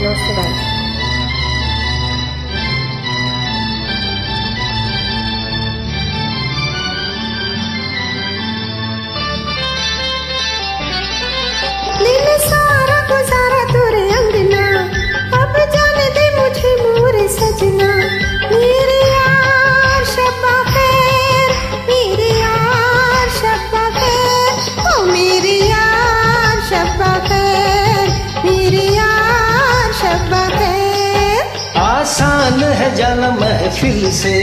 Namaste. जाना महफिल से।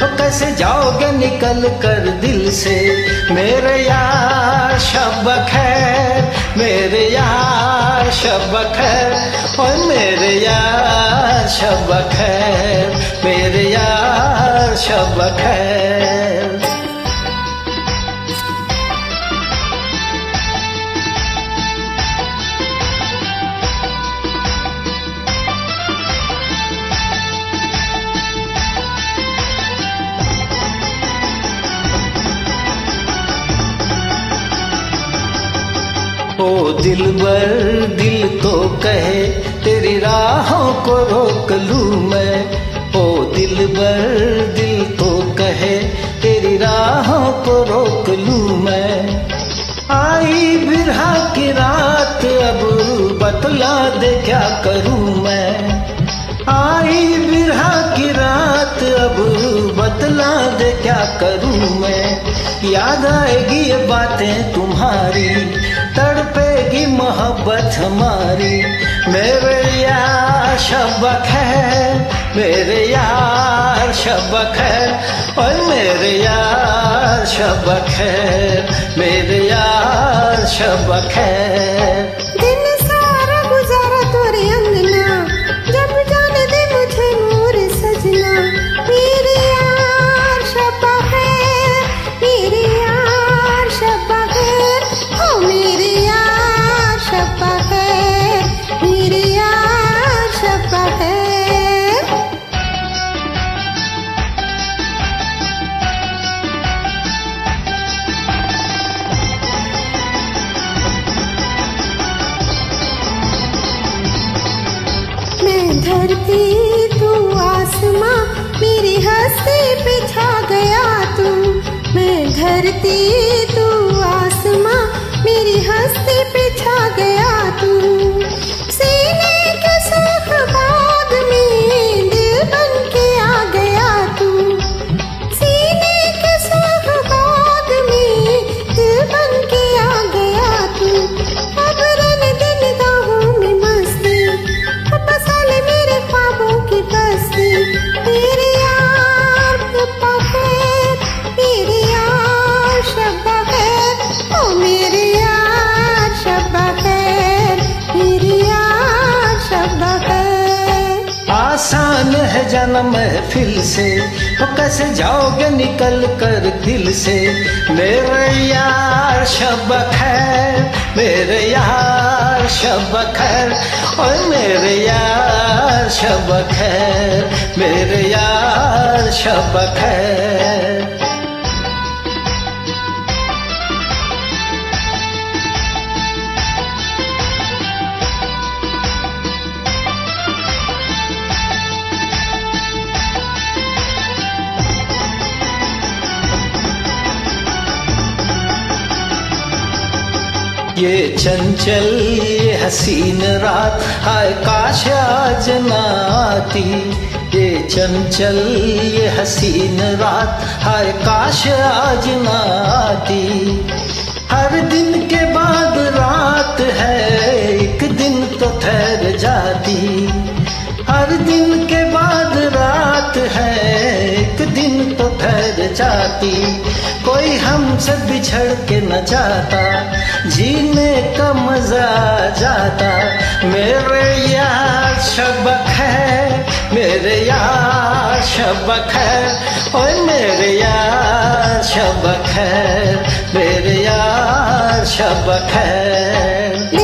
तो कैसे जाओगे निकल कर दिल से? मेरे यार शबक है, मेरे यार शबक है, और मेरे यार शबक है, मेरे यार शबक खैर ओ दिल बर दिल तो कहे, तेरी राहों को रोक लूँ मैं। ओ दिल बर दिल तो कहे, तेरी राहों को रोक लूँ मैं। आई बिरहा की रात, अब बतला दे क्या करूँ मैं। आई बिरहा की रात, अब बतला दे क्या करूँ मैं। याद आएगी ये बातें तुम्हारी तड़पेगी मोहब्बत हमारी। मेरे यार शबक है, मेरे यार शबक है, और मेरे यार शबक है, मेरे यार शबक है। धरती तू आसमां मेरी हस्ती पे छा गया तू मैं धरती आसान है जन्म महफिल से। हो कैसे जाओगे निकल कर दिल से? मेरे यार शबक है, मेरे यार शब है, और मेरे यार शब है, मेरे यार शबक है। ये चंचल, ये हसीन रात, हाय काश आज ना आती। ये चंचल, ये हसीन रात, हाय काश आज ना आती। हर दिन के बाद रात है, एक दिन तो ठहर जाती। हर दिन जाती। कोई हमसे बिछड़ के न जाता, जीने का मज़ा जाता। मेरे यार शबक है, मेरे यार शबक है, ओए मेरे यार शबक है, मेरे यार शबक है।